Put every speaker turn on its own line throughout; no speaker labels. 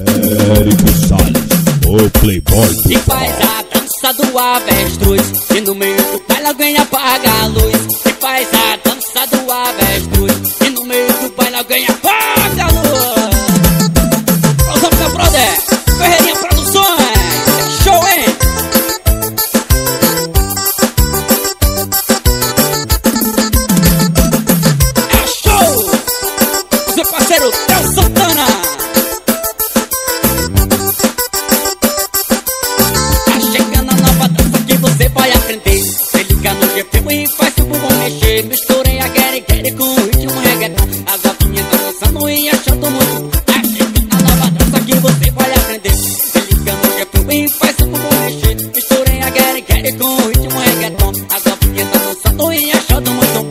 Érico Salles, o playboy do
E faz a dança do avestruz. E no meio do baile alguém apaga a luz. E faz a dança do avestruz. E no meio do baile alguém apaga a luz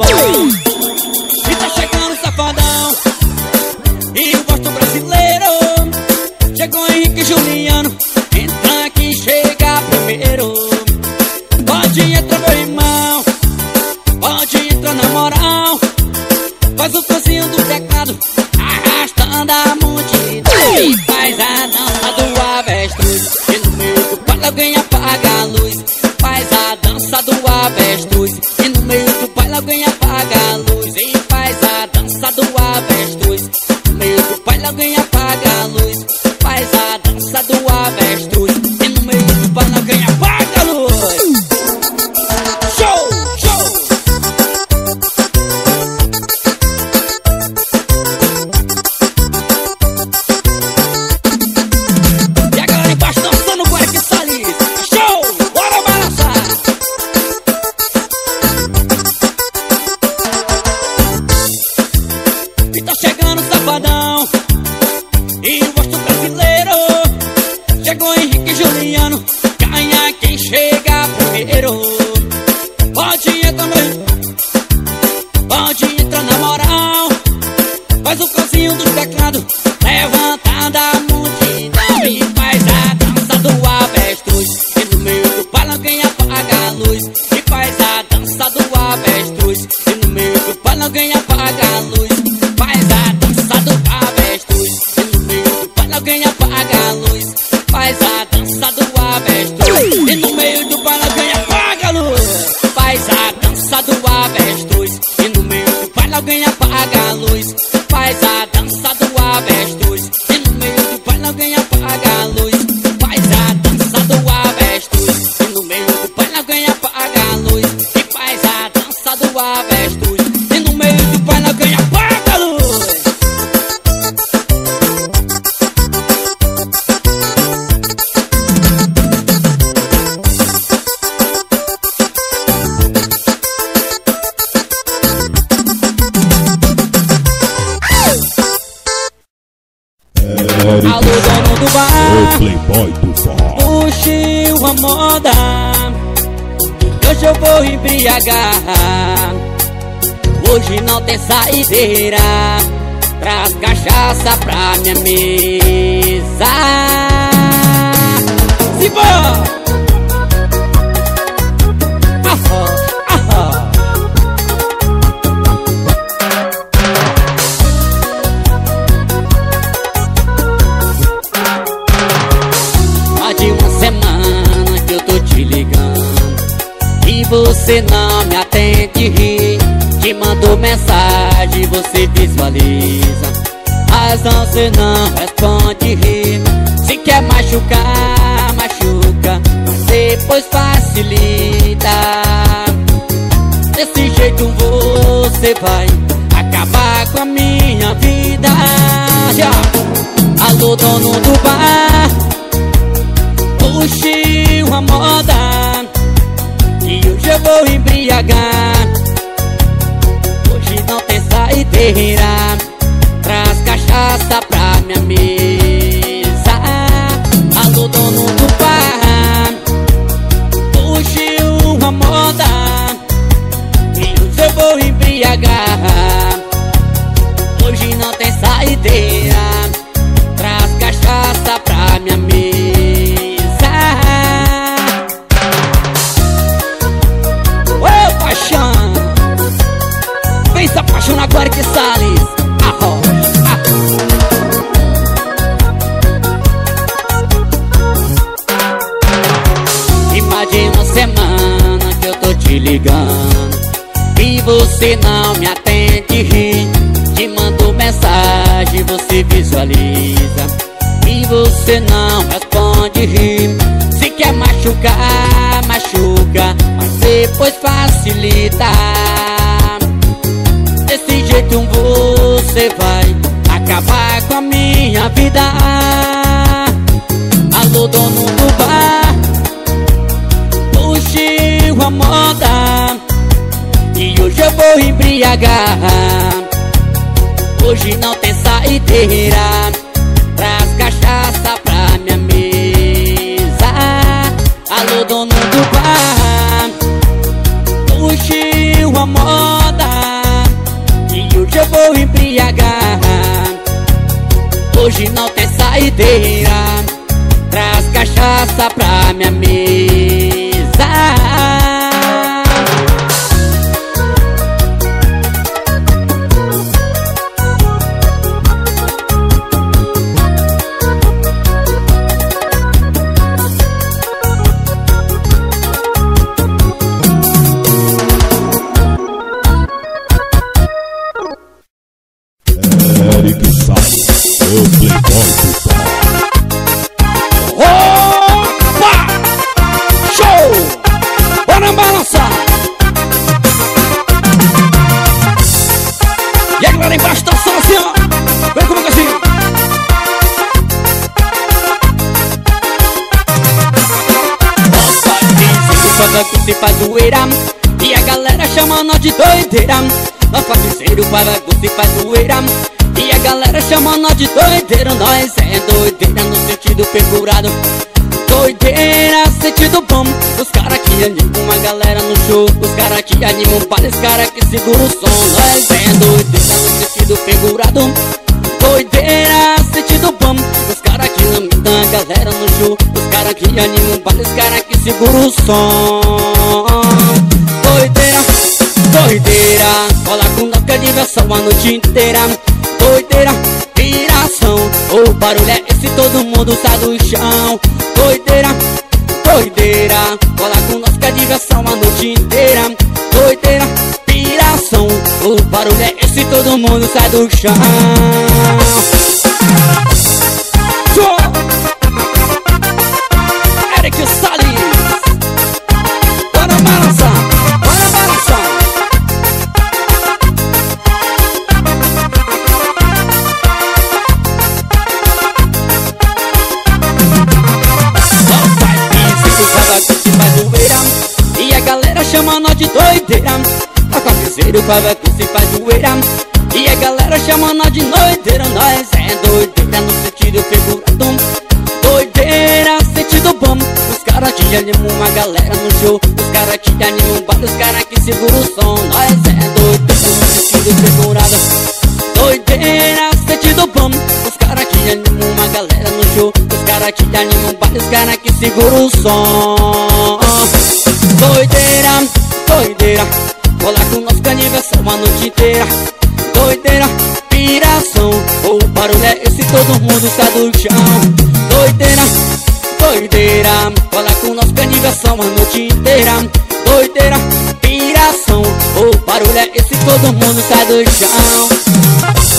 Oh. ganha paga a luz. minha mesa. e você não me atende Te mando mensagem, você visualiza. Mas não se não responde rir Se quer machucar, machuca. Depois facilita. Desse jeito você vai Acabar com a minha vida. Alô dono do bar. Puxe uma moda. Que hoje eu vou embriagar. Hoje não tem saideira. Facilita Que animam para os caras que seguram o som. Nós é doideira no sentido figurado. Doideira, sentido bom. Os caras que lamentam a galera no show Os caras que animam para os caras que seguram o som. Doideira, doideira. Cola com nós que é diversão a noite inteira. Doideira, piração. O barulho é esse, todo mundo sai do chão. Doideira, doideira. Cola com nós que é diversão a noite inteira Doideira, piração. O barulho é esse, todo mundo sai do chão chama nós de doideira. A cabeceiro fala que se faz zoeira. E a galera chama nós de doideira Nós é doideira no sentido figurado. Doideira, sentido bom. Os caras que animam a galera no show. Os caras que animam vários caras que seguram o som. Nós é doideira no sentido figurado. Doideira, sentido bom. Os caras que animam a galera no show. Os caras que animam vários caras que seguram o som Doideira, doideira. Cola com nós aniversário a noite inteira. Doideira, piração. O barulho é esse, todo mundo sai do chão. Doideira, doideira. Cola com nós aniversário a noite inteira. Doideira, piração. O barulho é esse, todo mundo sai do chão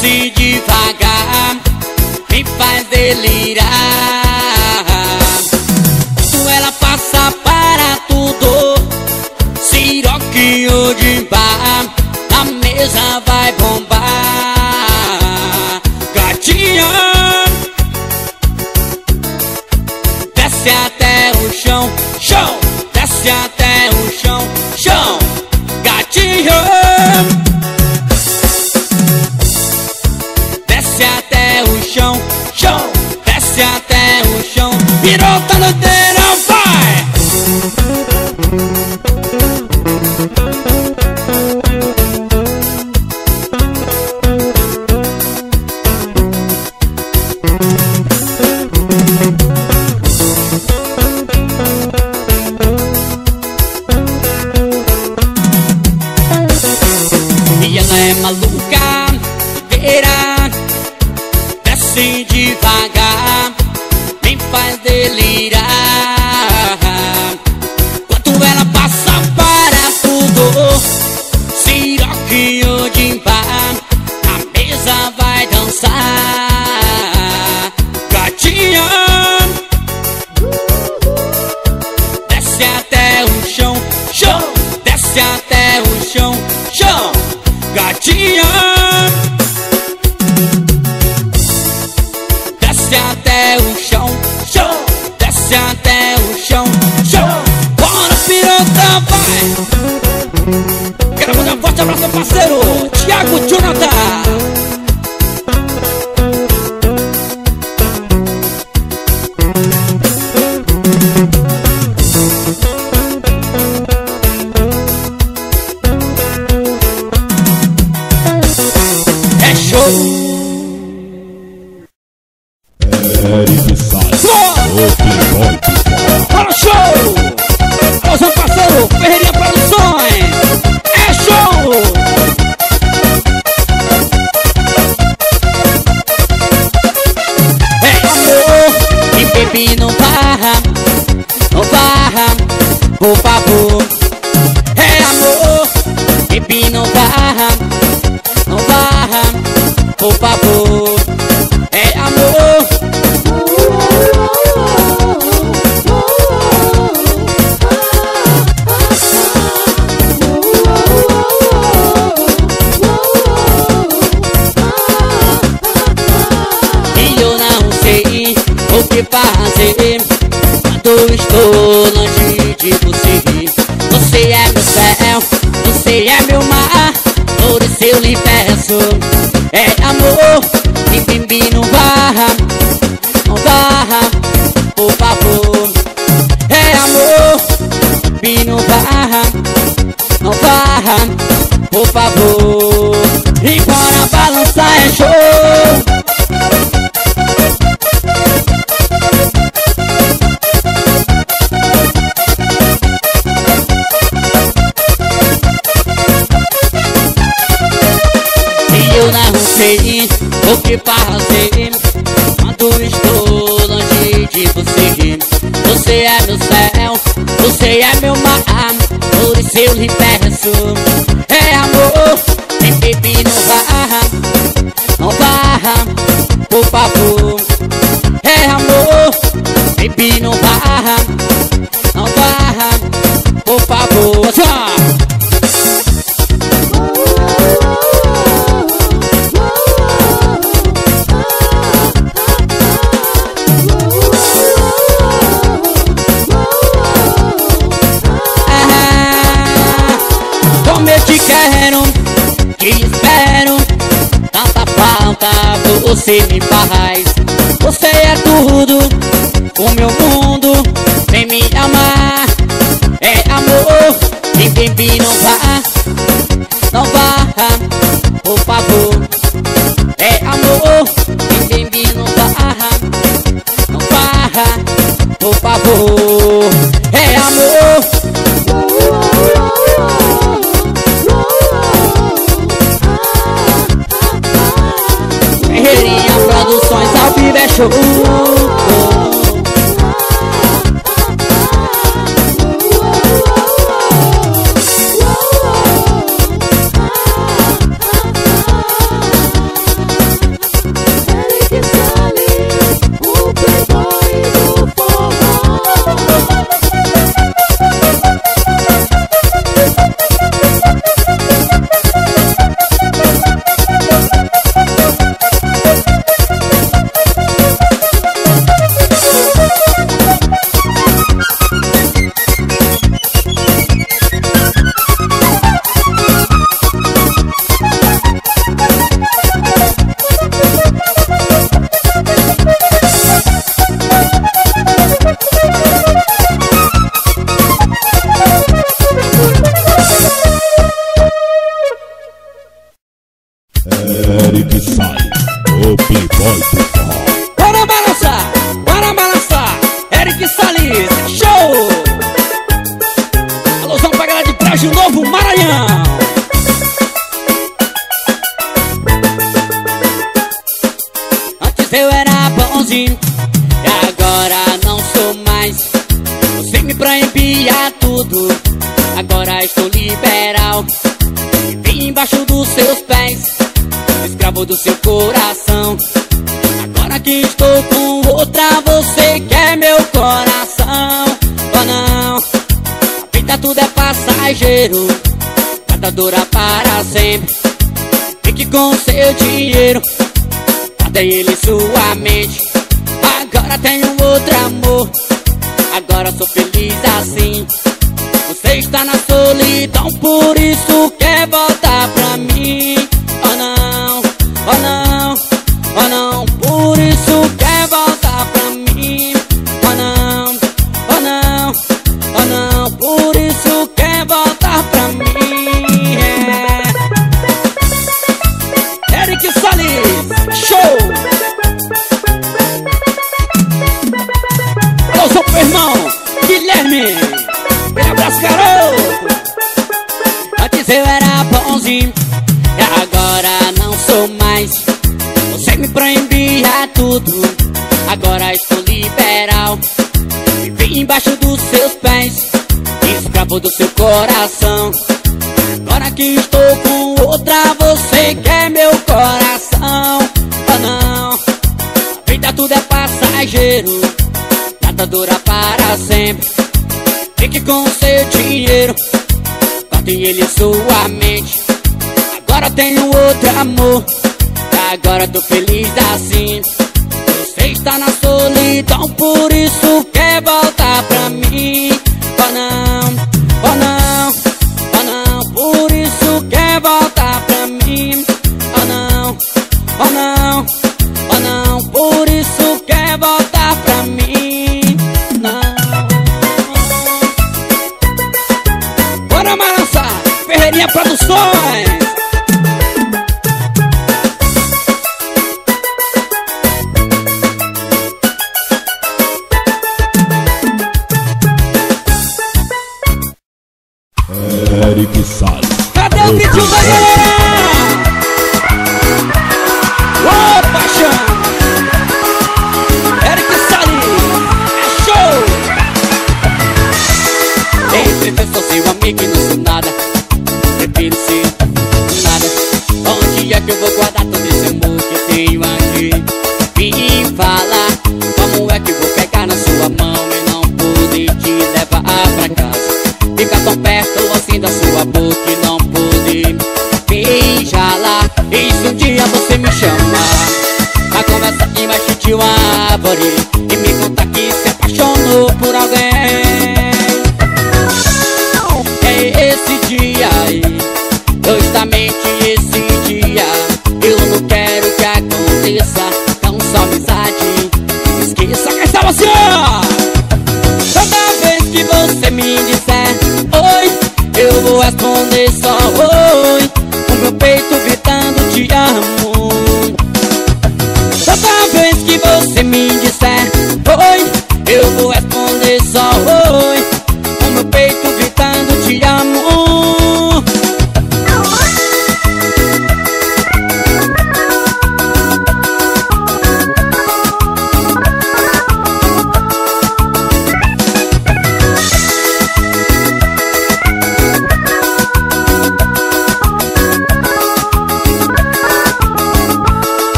Se devagar me faz delirar. Tu Ela passa para tudo, siroquinho de bar, a mesa vai bombar. Gatinha, desce até o chão, chão. Estou longe eu lhe peço amor
do
seu coração. Agora que estou com outra Você quer meu coração? Oh não? A vida tudo é passageiro Nada dura para sempre. Fique com seu dinheiro Cadê ele em sua mente. Agora tenho outro amor Agora sou feliz assim. Você está na solidão Por isso quer voltar pra mim. Oh não, oh não, por isso quer voltar pra mim Oh não, oh não, oh não, por isso quer voltar pra mim é. Eric Salles, show! Eu sou o irmão, Guilherme! Um abraço, garoto! do seu coração. Agora que estou com outra, você quer meu coração? Ah não, a vida tudo é passageiro Nada dura para sempre. Fique com o seu dinheiro Guarde ele em sua mente. Agora tenho outro amor Agora tô feliz assim. Você está na solidão Por isso quer voltar pra mim. on a favorite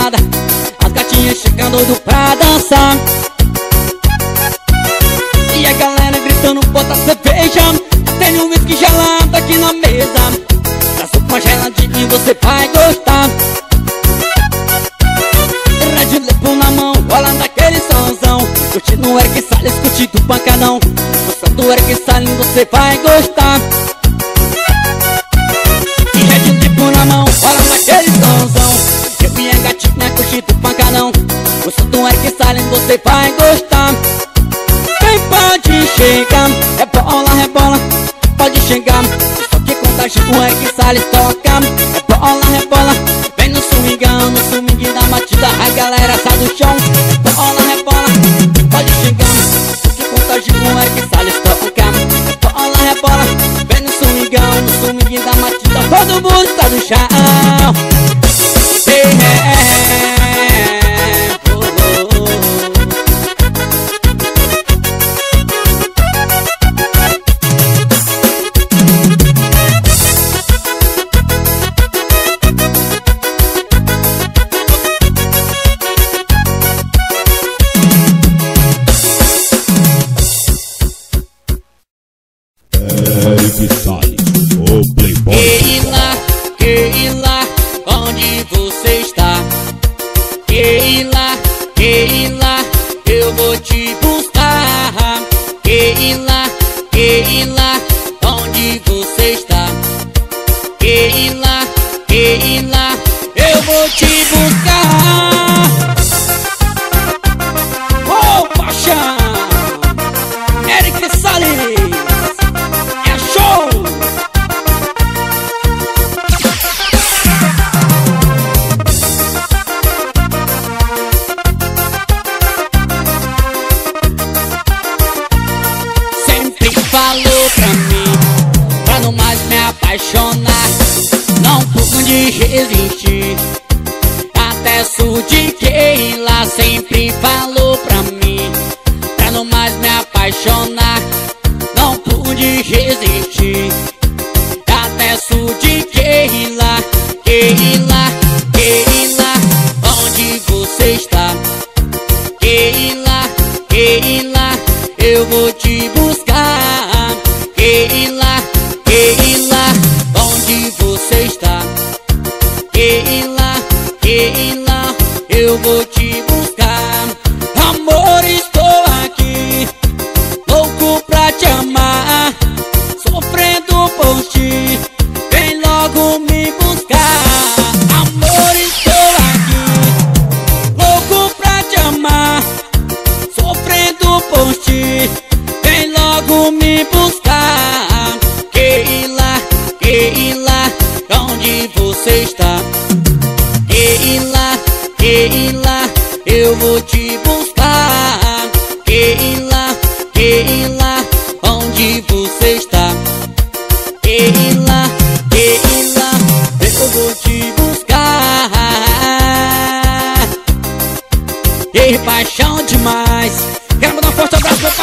balada As gatinhas chegando do pra dançar. E a galera gritando, bota cerveja. Tenho um whisky gelado aqui na mesa. Traz uma geladinha, você vai gostar. Red lepo na mão, bola naquele solzão Curtindo o Eric Salles, curtindo o pancadão Gostando do Eric Salles, você vai gostar.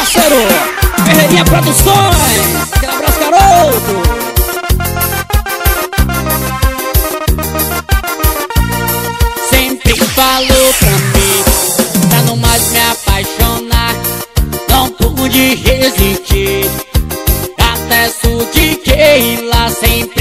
parceiro. Ferreirinha é Produções. Aquele abraço, garoto. Sempre falou pra mim Pra não mais me apaixonar Não pude resistir. Até sudi que lá sempre